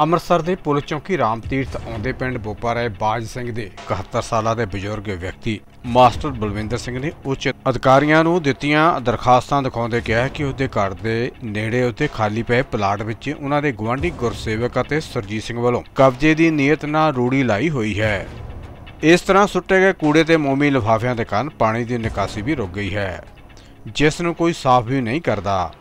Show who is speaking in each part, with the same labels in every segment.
Speaker 1: ਅੰਮ੍ਰਿਤਸਰ ਦੇ ਪੁਲਿਸ ਚੌਕੀ ਰਾਮ ਤੀਰਥ ਆਉਂਦੇ ਪਿੰਡ ਬੋਪਾ ਰਾਏ ਬਾਜ ਸਿੰਘ ਦੇ 71 ਸਾਲਾਂ ਦੇ ਬਜ਼ੁਰਗ ਵਿਅਕਤੀ ਮਾਸਟਰ ਬਲਵਿੰਦਰ ਸਿੰਘ ਨੇ ਉੱਚ ਅਧਿਕਾਰੀਆਂ ਨੂੰ ਦਿੱਤੀਆਂ ਦਰਖਾਸਤਾਂ ਦਿਖਾਉਂਦੇ ਕਿਹਾ ਕਿ ਉਸਦੇ ਘਰ ਦੇ ਨੇੜੇ ਉੱਤੇ ਖਾਲੀ ਪਏ ਪਲਾਟ ਵਿੱਚ ਉਹਨਾਂ ਦੇ ਗੁਆਂਢੀ ਗੁਰਸੇਵਕ ਅਤੇ ਸਰਜੀਤ ਸਿੰਘ ਵੱਲੋਂ ਕਬਜ਼ੇ ਦੀ ਨੀਅਤ ਨਾਲ ਰੂੜੀ ਲਾਈ ਹੋਈ ਹੈ। ਇਸ ਤਰ੍ਹਾਂ ਸੁੱਟੇ ਗਏ ਕੂੜੇ ਤੇ ਮੋਮੀ ਲਿਫਾਫਿਆਂ ਦੇ ਕਾਰਨ ਪਾਣੀ ਦੀ ਨਿਕਾਸੀ ਵੀ ਰੁਕ ਗਈ ਹੈ, ਜਿਸ ਨੂੰ ਕੋਈ ਸਾਫ਼ ਵੀ ਨਹੀਂ ਕਰਦਾ।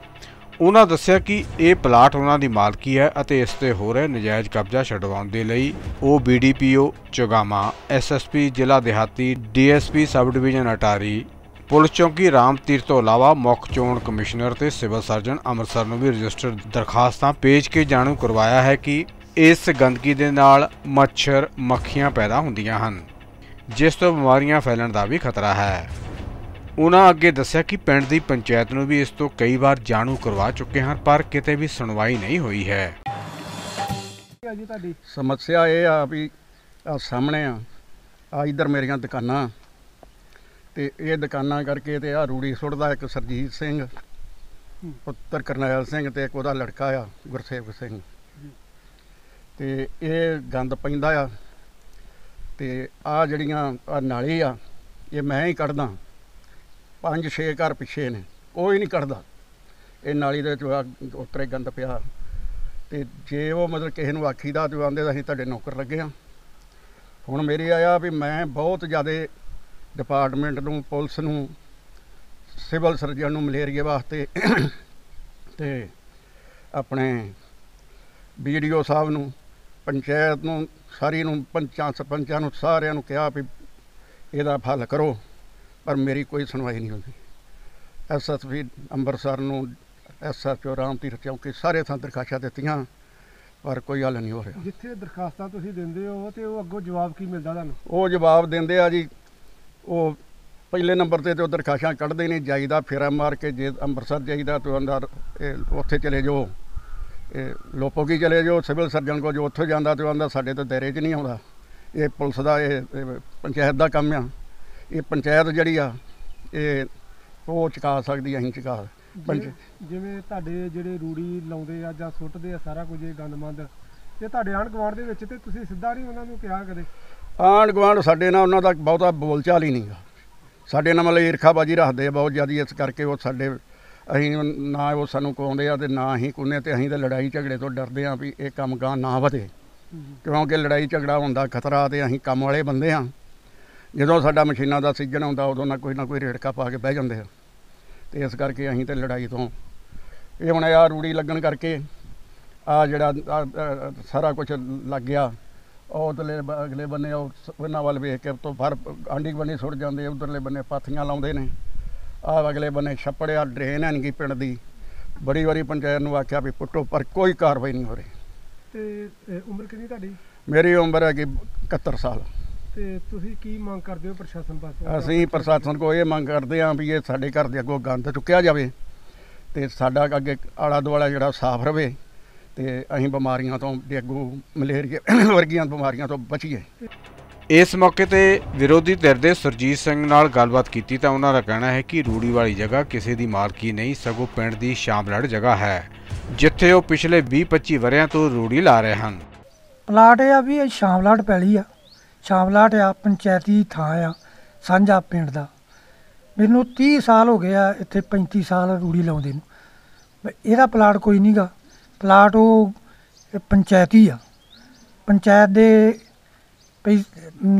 Speaker 1: ਉਹਨਾਂ ਦੱਸਿਆ ਕਿ ਇਹ ਪਲਾਟ ਉਹਨਾਂ ਦੀ ਮਾਲਕੀ ਹੈ ਅਤੇ ਇਸ ਤੇ ਹੋ ਰਿਹਾ ਨਜਾਇਜ਼ ਕਬਜ਼ਾ ਛਡਵਾਉਣ ਦੇ ਲਈ ਉਹ ਬੀਡੀਪੀਓ ਚੋਗਾਮਾ ਐਸਐਸਪੀ ਜ਼ਿਲ੍ਹਾ ਦਿਹਾਤੀ DSP sub division Attari, police ਚੌਕੀ, ਰਾਮ ਤੀਰਥ ਤੋਂ ਇਲਾਵਾ ਮੁੱਖ ਚੋਣ ਕਮਿਸ਼ਨਰ ਤੇ ਸਿਵਲ ਸਰਜਨ ਅੰਮ੍ਰਿਤਸਰ ਨੂੰ ਵੀ ਰਜਿਸਟਰ ਦਰਖਾਸਤਾਂ ਭੇਜ ਕੇ ਜਾਣੂ ਕਰਵਾਇਆ ਹੈ ਕਿ ਇਸ ਗੰਦਗੀ ਦੇ ਨਾਲ ਮੱਛਰ, ਮੱਖੀਆਂ ਪੈਦਾ ਹੁੰਦੀਆਂ ਹਨ, ਜਿਸ ਤੋਂ ਬਿਮਾਰੀਆਂ ਫੈਲਣ ਦਾ ਵੀ ਖਤਰਾ ਹੈ। ਉਹਨਾਂ ਅੱਗੇ ਦੱਸਿਆ ਕਿ ਪਿੰਡ ਦੀ ਪੰਚਾਇਤ ਨੂੰ ਵੀ ਇਸ ਤੋਂ ਕਈ ਵਾਰ ਜਾਣੂ ਕਰਵਾ ਚੁੱਕੇ ਹਨ, ਪਰ ਕਿਤੇ ਵੀ ਸੁਣਵਾਈ ਨਹੀਂ ਹੋਈ ਹੈ।
Speaker 2: ਜੀ ਤੁਹਾਡੀ
Speaker 3: ਸਮੱਸਿਆ ਇਹ ਆ ਵੀ ਆ ਸਾਹਮਣੇ ਆ ਆ ਇਧਰ ਮੇਰੀਆਂ ਦੁਕਾਨਾਂ, ਤੇ ਇਹ ਦੁਕਾਨਾਂ ਕਰਕੇ ਤੇ ਆ ਰੂੜੀ ਸੁੱਟਦਾ ਇੱਕ ਸਰਜੀਤ ਸਿੰਘ, ਪੁੱਤਰ ਕਰਨੈਲ ਸਿੰਘ ਤੇ ਇੱਕ ਉਹਦਾ ਲੜਕਾ ਆ, ਗੁਰਸੇਵਕ ਸਿੰਘ। ਤੇ ਇਹ ਗੰਦ ਪੈਂਦਾ ਆ, ਤੇ ਆ ਜਿਹੜੀਆਂ ਆ ਨਾਲੀ ਆ, ਇਹ ਮੈਂ ਹੀ ਕੱਢਦਾ। ਪੰਜ ਛੇ ਘਰ ਪਿੱਛੇ ਨੇ, ਕੋਈ ਨਹੀਂ ਕੱਢਦਾ। ਇਹ ਨਾਲੀ ਦੇ ਵਿੱਚ ਉਤਰੇ ਗੰਦ ਪਿਆ। ਤੇ ਜੇ ਉਹ ਮਤਲਬ ਕਿਸੇ ਨੂੰ ਆਖੀਦਾ ਤੇ ਉਹ ਆਂਦੇ ਤਾਂ ਅਸੀਂ ਤੁਹਾਡੇ ਨੌਕਰ ਲੱਗੇ ਆ। ਹੁਣ ਮੇਰੀ ਆਇਆ ਵੀ ਮੈਂ ਬਹੁਤ ਜ਼ਿਆਦਾ ਡਿਪਾਰਟਮੈਂਟ ਨੂੰ, ਪੁਲਿਸ ਨੂੰ, ਸਿਵਲ ਸਰਜਨ ਨੂੰ ਮਲੇਰੀਏ ਵਾਸਤੇ ਤੇ ਆਪਣੇ ਵੀਡੀਓ ਸਾਹਿਬ ਨੂੰ, ਪੰਚਾਇਤ ਨੂੰ, ਸਾਰੀ ਨੂੰ, ਪੰਚਾਂ, ਸਰਪੰਚਾਂ ਨੂੰ ਸਾਰਿਆਂ ਨੂੰ ਕਿਹਾ ਵੀ ਇਹਦਾ ਫਲ ਕਰੋ। ਪਰ ਮੇਰੀ ਕੋਈ ਸੁਣਵਾਈ ਨਹੀਂ ਹੁੰਦੀ। ਐਸਐਸਪੀ ਅੰਮ੍ਰਿਤਸਰ ਨੂੰ ਐਸਐਚਓ ਰਾਮ ਤੀਰਥ ਚੌਂਕੀ ਸਾਰੇ ਥਾਂ ਦਰਖਾਸ਼ਾਂ ਦਿੱਤੀਆਂ ਪਰ ਕੋਈ ਹੱਲ ਨਹੀਂ ਹੋ ਰਿਹਾ।
Speaker 2: ਜਿੱਥੇ ਦਰਖਾਸਤਾਂ ਤੁਸੀਂ ਦਿੰਦੇ ਹੋ ਤੇ ਉਹ ਅੱਗੋਂ ਜਵਾਬ ਕੀ ਮਿਲਦਾ ਤੁਹਾਨੂੰ?
Speaker 3: ਉਹ ਜਵਾਬ ਦਿੰਦੇ ਆ ਜੀ ਉਹ ਪਹਿਲੇ ਨੰਬਰ ਤੇ ਤੇ ਉਹ ਦਰਖਾਸ਼ਾਂ ਕੱਢਦੇ ਨਹੀਂ ਜਾਈਦਾ ਫੇਰਾ ਮਾਰ ਕੇ ਜੇ ਅੰਮ੍ਰਿਤਸਰ ਜਾਈਦਾ ਤੇ ਅੰਦਰ ਉੱਥੇ ਚਲੇ ਜਾਓ। ਇਹ ਲੋਪੋਗੀ ਚਲੇ ਜਾਓ ਸਿਵਲ ਸਰਜਨ ਕੋ ਜੋ ਉੱਥੇ ਜਾਂਦਾ ਤੇ ਉਹ ਆਂਦਾ ਸਾਡੇ ਤਾਂ ਦਾਇਰੇ 'ਚ ਨਹੀਂ ਆਉਂਦਾ। ਇਹ ਪੁਲਿਸ ਦਾ ਇਹ ਪੰਚਾਇਤ ਦਾ ਕੰਮ ਆ। ਇਹ ਪੰਚਾਇਤ ਜਿਹੜੀ ਆ ਇਹ ਉਹ ਚੁਕਾ ਸਕਦੀ ਅਸੀਂ ਚੁਕਾ ਪੰਚ
Speaker 2: ਜਿਵੇਂ- ਤੁਹਾਡੇ ਜਿਹੜੇ ਰੂੜੀ ਲਾਉਂਦੇ ਆ ਜਾਂ ਸੁੱਟਦੇ ਆ ਸਾਰਾ ਕੁਝ ਇਹ ਗੰਦਮੰਦ ਤੇ ਤੁਹਾਡੇ ਆਂਢ ਗੁਆਂਢ ਦੇ ਵਿੱਚ ਤੇ ਤੁਸੀਂ ਸਿੱਧਾ ਨਹੀਂ ਉਹਨਾਂ ਨੂੰ ਕਿਹਾ ਕਦੇ?
Speaker 3: ਆਂਢ ਗੁਆਂਢ ਸਾਡੇ ਨਾਲ ਉਹਨਾਂ ਦਾ ਬਹੁਤਾ ਬੋਲਚਾਲ ਹੀ ਨਹੀਂਗਾ ਸਾਡੇ ਨਾਲ ਮਤਲਬ ਈਰਖਾਬਾਜੀ ਰੱਖਦੇ ਆ ਬਹੁਤ ਜ਼ਿਆਦਾ ਇਸ ਕਰਕੇ ਉਹ ਸਾਡੇ ਅਸੀਂ ਨਾ ਉਹ ਸਾਨੂੰ ਕਹਾਉਂਦੇ ਆ ਤੇ ਨਾ ਅਸੀਂ ਕੁੰਨੇ ਤੇ ਅਸੀਂ ਤਾਂ ਲੜਾਈ ਝਗੜੇ ਤੋਂ ਡਰਦੇ ਆ ਵੀ ਇਹ ਕੰਮ ਗਾਂ ਨਾ ਵਧੇ। ਕਿਉਂਕਿ ਲੜਾਈ ਝਗੜਾ ਹੁੰਦਾ ਖਤਰਾ ਤੇ ਅਸੀਂ ਕੰਮ ਵਾਲੇ ਬੰਦੇ ਆ। ਜਦੋਂ ਸਾਡਾ ਮਸ਼ੀਨਾਂ ਦਾ ਸੀਜ਼ਨ ਆਉਂਦਾ ਉਦੋਂ ਨਾ ਕੋਈ ਨਾ ਕੋਈ ਰੇੜਕਾ ਪਾ ਕੇ ਬਹਿ ਜਾਂਦੇ ਆ। ਤੇ ਇਸ ਕਰਕੇ ਅਸੀਂ ਤੇ ਲੜਾਈ ਤੋਂ ਇਹ ਹੁਣ ਆ ਰੂੜੀ ਲੱਗਣ ਕਰਕੇ ਆ ਜਿਹੜਾ ਸਾਰਾ ਕੁਝ ਲੱਗ ਗਿਆ। ਉਹ ਉਧਰਲੇ ਅਗਲੇ ਬੰਨੇ ਉਹ ਉਹਨਾਂ ਵੱਲ ਵੇਖ ਕੇ ਤੋਂ ਫਰ ਆਂਢੀ ਬੰਨੇ ਸੁੱਟ ਜਾਂਦੇ ਉਧਰਲੇ ਬੰਨੇ ਪਾਥੀਆਂ ਲਾਉਂਦੇ ਨੇ। ਆਹ ਅਗਲੇ ਬੰਨੇ ਛੱਪੜਿਆ ਡਰੇਨ ਹੈ ਨਹੀਂ ਪਿੰਡ ਦੀ। ਬੜੀ ਵਾਰੀ ਪੰਚਾਇਤ ਨੂੰ ਆਖਿਆ ਵੀ ਪੁੱਟੋ ਪਰ ਕੋਈ ਕਾਰਵਾਈ ਨਹੀਂ ਹੋ ਰਹੀ।
Speaker 2: ਤੇ ਉਮਰ ਕਿੰਨੀ ਤੁਹਾਡੀ?
Speaker 3: ਮੇਰੀ ਉਮਰ ਹੈਗੀ 71 ਸਾਲ।
Speaker 2: ਤੇ ਤੁਸੀਂ ਕੀ ਮੰਗ ਕਰਦੇ ਹੋ ਪ੍ਰਸ਼ਾਸਨ ਪਾਸੋਂ?
Speaker 3: ਅਸੀਂ ਪ੍ਰਸ਼ਾਸਨ ਕੋ ਇਹ ਮੰਗ ਕਰਦੇ ਹਾਂ ਵੀ ਇਹ ਸਾਡੇ ਘਰ ਦੇ ਅੱਗੋਂ ਗੰਦ ਚੁੱਕਿਆ ਜਾਵੇ ਤੇ ਸਾਡਾ ਅੱਗੇ ਆਲਾ ਦੁਆਲਾ ਜਿਹੜਾ ਸਾਫ਼ ਰਵੇ ਤੇ ਅਸੀਂ ਬਿਮਾਰੀਆਂ ਤੋਂ ਡੇਂਗੂ ਮਲੇਰੀਆ ਵਰਗੀਆਂ ਬਿਮਾਰੀਆਂ ਤੋਂ ਬਚੀਏ।
Speaker 1: ਇਸ ਮੌਕੇ ਤੇ ਵਿਰੋਧੀ ਧਿਰ ਦੇ ਸੁਰਜੀਤ ਸਿੰਘ ਨਾਲ ਗੱਲਬਾਤ ਕੀਤੀ ਤਾਂ ਉਹਨਾਂ ਦਾ ਕਹਿਣਾ ਹੈ ਕਿ ਰੂੜੀ ਵਾਲੀ ਜਗ੍ਹਾ ਕਿਸੇ ਦੀ ਮਾਲਕੀ ਨਹੀਂ ਸਗੋਂ ਪਿੰਡ ਦੀ ਸ਼ਾਮਲੜ ਜਗ੍ਹਾ ਹੈ ਜਿੱਥੇ ਉਹ ਪਿਛਲੇ 20-25 ਵਰਿਆਂ ਤੋਂ ਰੂੜੀ ਲਾ ਰਹੇ ਹਨ।
Speaker 4: ਪਲਾਟ ਇਹ ਆ ਵੀ ਇਹ ਸ਼ਾਮਲਾਟ ਪੈਲੀ ਆ। ਸ਼ਾਮਲਾਟ ਆ ਪੰਚਾਇਤੀ ਥਾਂ ਆ ਸਾਂਝਾ ਪਿੰਡ ਦਾ। ਮੈਨੂੰ 30 ਸਾਲ ਹੋ ਗਏ ਆ ਇੱਥੇ 35 ਸਾਲ ਰੂੜੀ ਲਾਉਂਦੇ ਨੂੰ। ਇਹਦਾ ਪਲਾਟ ਕੋਈ ਨਹੀਂਗਾ ਪਲਾਟ ਉਹ ਪੰਚਾਇਤੀ ਆ। ਪੰਚਾਇਤ ਦੇ ਪਈ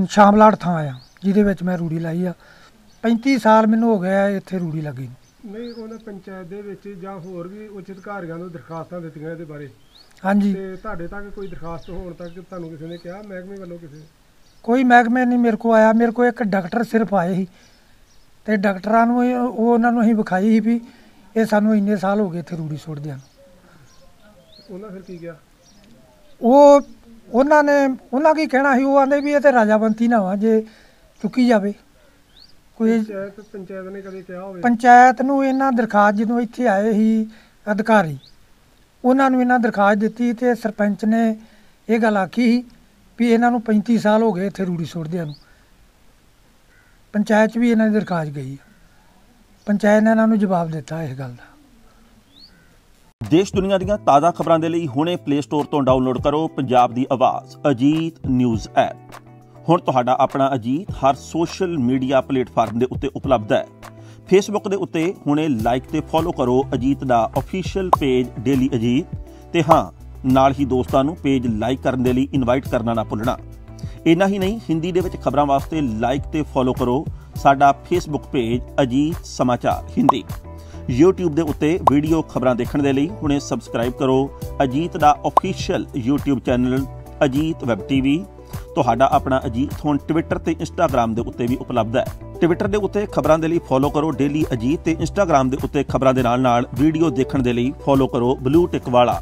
Speaker 4: ਸ਼ਾਮਲਾਟ ਥਾਂ ਆ ਜਿਹਦੇ ਵਿੱਚ ਮੈਂ ਰੂੜੀ ਲਾਈ ਆ। 35 ਸਾਲ ਮੈਨੂੰ ਹੋ ਗਿਆ ਇੱਥੇ ਰੂੜੀ ਲੱਗੀ
Speaker 2: ਨਹੀਂ ਉਹਨਾਂ ਪੰਚਾਇਤ ਦੇ ਵਿੱਚ ਜਾਂ ਹੋਰ ਵੀ ਉੱਚ ਅਧਿਕਾਰੀਆਂ ਨੂੰ ਦਰਖਾਸਤਾਂ ਦਿੱਤੀਆਂ ਇਹਦੇ ਬਾਰੇ।
Speaker 4: ਹਾਂਜੀ।
Speaker 2: ਤੇ ਤੁਹਾਡੇ ਤੱਕ ਕੋਈ ਦਰਖਾਸਤ ਹੋਣ ਤੱਕ ਤੁਹਾਨੂੰ ਕਿਸੇ ਨੇ ਕਿਹਾ? ਮਹਿਕਮੇ ਵੱਲੋਂ ਕਿਸੇ
Speaker 4: ਕੋਈ ਮਹਿਕਮੇ ਨਹੀਂ ਮੇਰੇ ਕੋ ਆਇਆ ਮੇਰੇ ਕੋ ਇੱਕ ਡਾਕਟਰ ਸਿਰਫ ਆਏ ਸੀ ਤੇ ਡਾਕਟਰਾਂ ਨੂੰ ਇਹ- ਉਹ ਉਹਨਾਂ ਨੂੰ ਅਸੀਂ ਵਿਖਾਈ ਸੀ ਵੀ ਇਹ ਸਾਨੂੰ ਇੰਨੇ ਸਾਲ ਹੋ ਗਏ ਇੱਥੇ ਰੂੜੀ ਸੁੱਟਦਿਆਂ ਨੂੰ।
Speaker 2: ਉਹਨਾਂ ਫਿਰ ਕੀ ਕਿਹਾ?
Speaker 4: ਉਹ ਉਹਨਾਂ ਨੇ ਉਹਨਾਂ ਕੀ ਕਹਿਣਾ ਸੀ? ਉਹ ਆਂਦੇ ਵੀ ਇਹ ਤੇ ਰਾਜਾਬੰਤੀ ਨਾ ਵਾ ਜੇ ਚੁੱਕੀ ਜਾਵੇ। ਕੋਈ
Speaker 2: ਪੰਚਾਇਤ ਪੰਚਾਇਤ ਨੇ ਕਦੇ ਕਿਹਾ ਹੋਵੇ?
Speaker 4: ਪੰਚਾਇਤ ਨੂੰ ਇਹਨਾਂ ਦਰਖਾਸਤ ਜਦੋਂ ਇੱਥੇ ਆਏ ਸੀ ਅਧਿਕਾਰੀ ਉਹਨਾਂ ਨੂੰ ਇਹਨਾਂ ਦਰਖਾਸਤ ਦਿੱਤੀ ਤੇ ਸਰਪੰਚ ਨੇ ਇਹ ਗੱਲ ਆਖੀ ਸੀ ਵੀ ਇਹਨਾਂ ਨੂੰ 35 ਸਾਲ ਹੋ ਗਏ ਇੱਥੇ ਰੂੜੀ ਸੁੱਟਦਿਆਂ ਨੂੰ। ਪੰਚਾਇਤ 'ਚ ਵੀ ਇਹਨਾਂ ਦੀ ਦਰਖਾਸਤ ਗਈ ਪੰਚਾਇਤ ਨੇ ਇਹਨਾਂ ਨੂੰ ਜਵਾਬ ਦਿੱਤਾ ਇਸ ਗੱਲ ਦਾ।
Speaker 5: ਦੇਸ਼ ਦੁਨੀਆ ਦੀਆਂ ਤਾਜ਼ਾ ਖਬਰਾਂ ਦੇ ਲਈ ਹੁਣੇ ਪਲੇ ਸਟੋਰ ਤੋਂ ਡਾਊਨਲੋਡ ਕਰੋ ਪੰਜਾਬ ਦੀ ਆਵਾਜ਼, ਅਜੀਤ ਨਿਊਜ਼ ਐਪ। ਹੁਣ ਤੁਹਾਡਾ ਆਪਣਾ ਅਜੀਤ ਹਰ ਸੋਸ਼ਲ ਮੀਡੀਆ ਪਲੇਟਫਾਰਮ ਦੇ ਉੱਤੇ ਉਪਲਬਧ ਹੈ। ਫੇਸਬੁੱਕ ਦੇ ਉੱਤੇ ਹੁਣੇ ਲਾਈਕ ਤੇ ਫੋਲੋ ਕਰੋ ਅਜੀਤ ਦਾ ਅਫੀਸ਼ੀਅਲ ਪੇਜ ਡੇਲੀ ਅਜੀਤ ਤੇ ਹਾਂ ਨਾਲ ਹੀ ਦੋਸਤਾਂ ਨੂੰ ਪੇਜ ਲਾਈਕ ਕਰਨ ਦੇ ਲਈ ਇਨਵਾਈਟ ਕਰਨਾ ਨਾ ਭੁੱਲਣਾ। ਇੰਨਾ ਹੀ ਨਹੀਂ, ਹਿੰਦੀ ਦੇ ਵਿੱਚ ਖਬਰਾਂ ਵਾਸਤੇ ਲਾਈਕ ਤੇ ਫੋਲੋ ਕਰੋ ਸਾਡਾ ਫੇਸਬੁੱਕ ਪੇਜ ਅਜੀਤ ਸਮਾਚਾਰ ਹਿੰਦੀ। YouTube ਦੇ ਉੱਤੇ ਵੀਡੀਓ ਖਬਰਾਂ ਦੇਖਣ ਦੇ ਲਈ ਹੁਣੇ ਸਬਸਕ੍ਰਾਈਬ ਕਰੋ ਅਜੀਤ ਦਾ official YouTube channel Ajit web TV ਤੁਹਾਡਾ ਆਪਣਾ ਅਜੀਤ ਹੁਣ ਟਵਿੱਟਰ ਤੇ ਇੰਸਟਾਗ੍ਰam ਦੇ ਉੱਤੇ ਵੀ ਉਪਲਬਧ ਹੈ। ਟਵਿੱਟਰ ਦੇ ਉੱਤੇ ਖਬਰਾਂ ਦੇ ਲਈ ਫੋਲੋ ਕਰੋ ਡੇਲੀ ਅਜੀਤ ਤੇ ਇੰਸਟਾਗ੍ਰam ਦੇ ਉੱਤੇ ਖਬਰਾਂ ਦੇ ਨਾਲ ਨਾਲ ਵੀਡੀਓ ਦੇਖਣ ਦੇ ਲਈ ਫੋਲੋ ਕਰੋ ਬਲੂ ਟਿਕ ਵਾਲਾ।